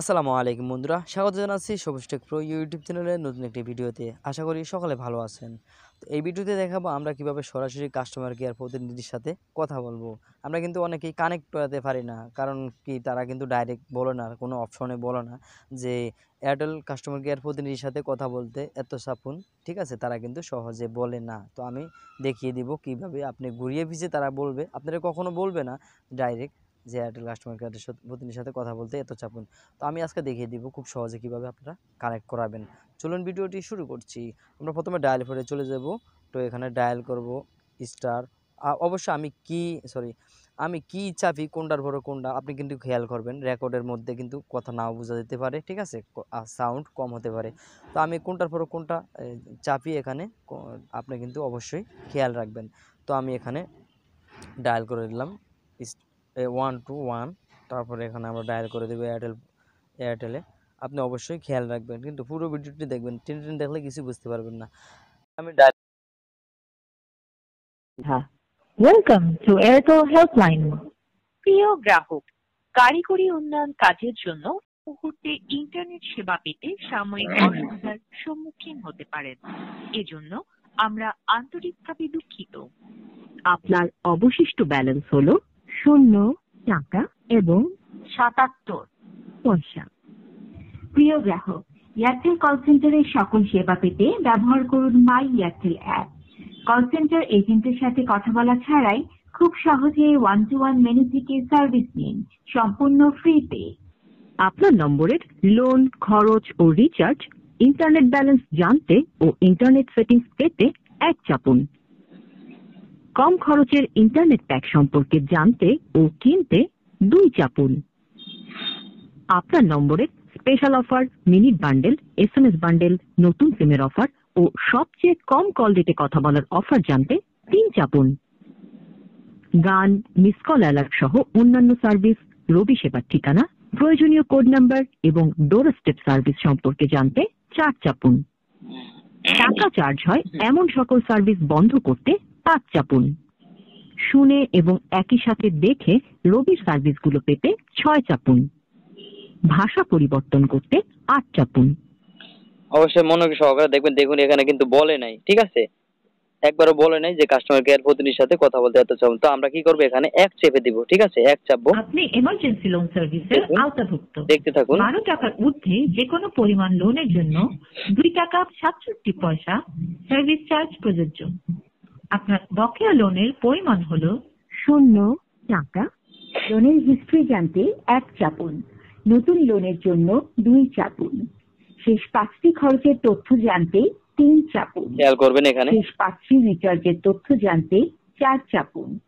আসসালামু আলাইকুম বন্ধুরা, স্বাগত জানাচ্ছি সবুজ টেক প্রো ইউটিউব চ্যানেলের নতুন একটি ভিডিওতে। আশা করি সকলে ভালো আছেন। তো এই ভিডিওতে দেখাবো আমরা কীভাবে সরাসরি কাস্টমার কেয়ার প্রতিনিধির সাথে কথা বলব। আমরা কিন্তু অনেকেই কানেক্ট করাতে পারি না, কারণ কি তারা কিন্তু ডাইরেক্ট বলে না, কোনো অপশনে বলে না যে এয়ারটেল কাস্টমার কেয়ার প্রতিনিধির সাথে কথা বলতে এত সাপুন, ঠিক আছে? তারা কিন্তু সহজে বলে না। তো আমি দেখিয়ে দিব কীভাবে আপনি ঘুরিয়ে ভিজে তারা বলবে। আপনারা কখনো বলবে না ডাইরেক্ট যে এয়ারটেল কাস্টমার কেয়ারের সাথে প্রতিনিধির সাথে কথা বলতে এত চাপুন তো আমি আজকে দেখিয়ে দিব খুব সহজে কীভাবে আপনারা কানেক্ট করাবেন। চলুন ভিডিওটি শুরু করছি। আমরা প্রথমে ডায়াল ফোরে চলে যাব। তো এখানে ডায়াল করব স্টার অবশ্য আমি কি সরি আমি কি চাপি কোনটার পরে কোনটা, আপনি কিন্তু খেয়াল করবেন রেকর্ডের মধ্যে কিন্তু কথা নাও বোঝা যেতে পারে, ঠিক আছে? সাউন্ড কম হতে পারে। তো আমি কোনটার পরে কোনটা চাপি এখানে আপনি কিন্তু অবশ্যই খেয়াল রাখবেন। তো আমি এখানে ডায়াল করে দিলাম ওয়ান টু ওয়ান তারপরে এখানে আমরা ডায়াল করে দেবো এয়ারটেল এয়ারটেলে আপনি অবশ্যই খেয়াল রাখবেন কিন্তু পুরো ভিডিওটি দেখবেন টেন টেন দেখলে কিছু বুঝতে পারবেন না। আমি dial welcome to Airtel helpline প্রিয় গ্রাহক কারিগরি উন্নয়ন কাজের জন্য মুহূর্তে ইন্টারনেট সেবা পেতে সাময়িক অসুবিধার সম্মুখীন হতে পারেন। এজন্য আমরা আন্তরিকভাবে দুঃখিত। আপনার অবশিষ্ট ব্যালেন্স হলো শূন্য টাকা এবং সাতাত্তর পয়সা। প্রিয় গ্রাহক, এয়ারটেল কল সেন্টারের সকল সেবা পেতে ব্যবহার করুন my Airtel app call centre এজেন্টের সাথে কথা বলা ছাড়াই খুব সহজে ওয়ান টু ওয়ান মেনু থেকে সার্ভিস নিন, সম্পূর্ণ ফ্রিতে আপনার নম্বরের লোন খরচ ও রিচার্জ ইন্টারনেট ব্যালেন্স জানতে ও ইন্টারনেট সেটিংস পেতে এক চাপুন। কম খরচের ইন্টারনেট প্যাক সম্পর্কে জানতে ও কিনতে দুই চাপুন। আপনার নম্বরে special offer minute bundle SMS bundle নতুন সিমের অফার ও সবচেয়ে কম কল রেটে কথা বলার অফার জানতে তিন চাপুন। গান মিস কল অ্যালার্ট সহ অন্যান্য সার্ভিস রবি সেবার ঠিকানা, প্রয়োজনীয় কোড নাম্বার এবং ডোর স্টেপ সার্ভিস সম্পর্কে জানতে চার চাপুন। টাকা চার্জ হয় এমন সকল সার্ভিস বন্ধ করতে পাঁচ চাপুন। শুনে এবং একই সাথে দেখে রবির সার্ভিসগুলো পেতে ছয় চাপুন। ভাষা পরিবর্তন করতে আট চাপুন। অবশ্যই মনোযোগ সহকারে দেখবেন দেখুন এখানে কিন্তু বলে নাই ঠিক আছে? একবারও বলে নাই যে কাস্টমার কেয়ার প্রতিনিধির সাথে কথা বলতে এত চাপুন। তো আমরা কি করব এখানে? এক চেপে দিব ঠিক আছে? এক চাপবো। আপনি এমার্জেন্সি লোন সার্ভিসের আওতাভুক্ত। দেখতে থাকুন। বারো টাকার ঊর্ধ্বে যে কোনো পরিমাণ লোনের জন্য দুই টাকা সাতষট্টি পয়সা সার্ভিস চার্জ প্রযোজ্য। আপনার বকেয়া লোনের পরিমাণ হল শূন্য টাকা। লোনের হিস্ট্রি জানতে এক চাপুন। নতুন লোনের জন্য দুই চাপুন। শেষ পাঁচটি খরচের তথ্য জানতে তিন চাপুন। খেয়াল করবেন এখানে। শেষ পাঁচটি রিচার্জের তথ্য জানতে চার চাপুন।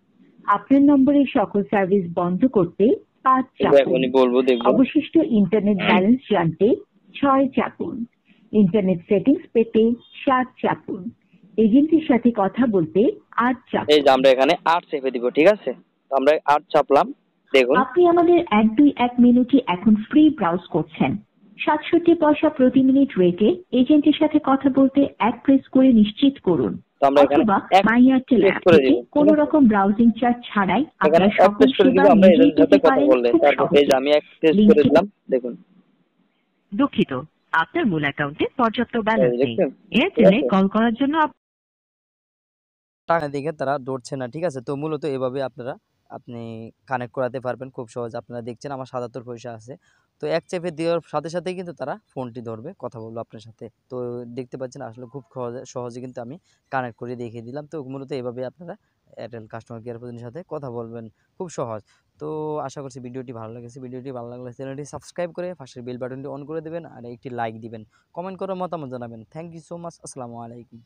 আপনার নম্বরে সকল সার্ভিস বন্ধ করতে পাঁচ চাপুন। বলব অবশিষ্ট ইন্টারনেট ব্যালেন্স জানতে ছয় চাপুন। ইন্টারনেট সেটিংস পেতে সাত চাপুন। এজেন্টের সাথে কথা বলতে আট চাপুন এই যে আমরা এখানে আট চেপে দিব ঠিক আছে? তো আমরা আট চাপলাম দেখুন। আপনি আমাদের এক দুই এক মিনিটে এখন ফ্রি ব্রাউজ করছেন। সাতষট্টি পয়সা প্রতি মিনিট রেটে এজেন্টের সাথে কথা বলতে এক প্রেস করে নিশ্চিত করুন। অথবা মাই এয়ারটেল কোনো? রকম ব্রাউজিং চার্জ ছাড়াই এখানে আপনারা সকল প্রেস করে দিব সেবা নিজেই পেতে পারেন বললে। খুব তারপর এই যে সহজে আমি এক প্রেস করে দিলাম দেখুন। দুঃখিত আপনার মূল অ্যাকাউন্টে পর্যাপ্ত ব্যালেন্স নেই। এয়ারটেলে ঠিক আছে। কল করার জন্য টাকা দিকে তারা দৌড়ছে না, ঠিক আছে? তো মূলত এভাবে আপনারা, আপনি কানেক্ট করাতে পারবেন খুব সহজ। আপনারা দেখছেন আমার সাতাত্তর পয়সা আছে। তো এক চেপে দেওয়ার সাথে সাথেই কিন্তু তারা ফোনটি ধরবে, কথা বলব আপনার সাথে। তো দেখতে পাচ্ছেন আসলে খুব সহজে সহজে কিন্তু আমি কানেক্ট করে দেখিয়ে দিলাম। তো মূলত এভাবে আপনারা এয়ারটেল কাস্টমার কেয়ার প্রতিনিধির সাথে কথা বলবেন, খুব সহজ। তো আশা করছি ভিডিওটি ভালো লেগেছে। ভিডিওটি ভালো লাগলে চ্যানেলটি সাবস্ক্রাইব করে পাশের বেল বাটনটি অন করে দেবেন আর একটি লাইক দিবেন। কমেন্ট করে মতামত জানাবেন। থ্যাংক ইউ সো মাচ আসসালামু আলাইকুম।